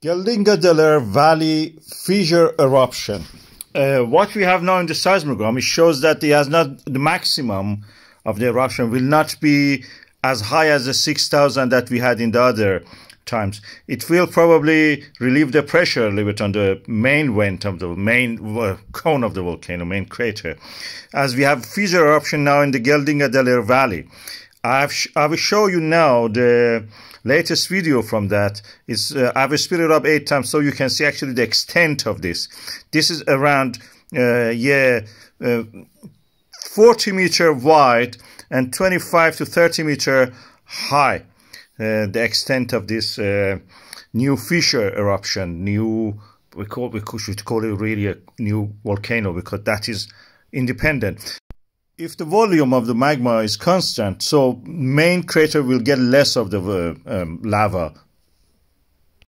Geldingadalir Valley fissure eruption. Uh, what we have now in the seismogram, it shows that it has not the maximum of the eruption will not be as high as the 6,000 that we had in the other times. It will probably relieve the pressure a little bit on the main vent of the main uh, cone of the volcano, main crater. As we have fissure eruption now in the Geldingadalir Valley. I've I will show you now the latest video from that is uh, I've split it up eight times so you can see actually the extent of this. This is around uh, yeah uh, 40 meter wide and 25 to 30 meter high. Uh, the extent of this uh, new fissure eruption, new we call we should call it really a new volcano because that is independent if the volume of the magma is constant, so main crater will get less of the uh, um, lava